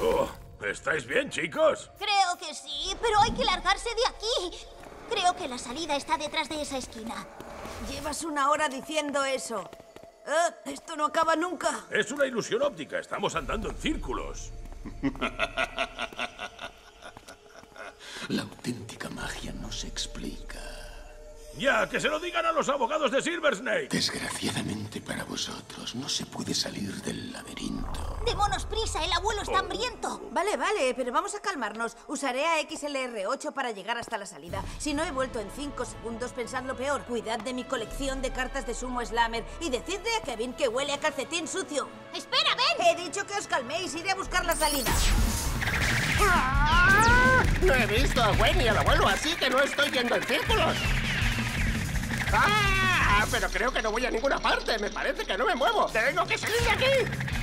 Oh, ¿Estáis bien, chicos? Creo que sí, pero hay que largarse de aquí. Creo que la salida está detrás de esa esquina. Llevas una hora diciendo eso. Eh, esto no acaba nunca. Es una ilusión óptica. Estamos andando en círculos. La auténtica magia no se explica. Ya, que se lo digan a los abogados de Silver Snake. Desgraciadamente para vosotros, no se puede salir del laberinto. Démonos prisa, el abuelo está hambriento. Vale, vale, pero vamos a calmarnos. Usaré a XLR8 para llegar hasta la salida. Si no he vuelto en 5 segundos, pensad lo peor. Cuidad de mi colección de cartas de sumo slammer y decidle a Kevin que huele a calcetín sucio. ¡Espera, ven! He dicho que os calméis, iré a buscar la salida. No he visto a Gwen ni al abuelo, así que no estoy yendo en círculos. ¡Ah! Pero creo que no voy a ninguna parte. Me parece que no me muevo. ¡Tengo que salir de aquí! ¡Oh!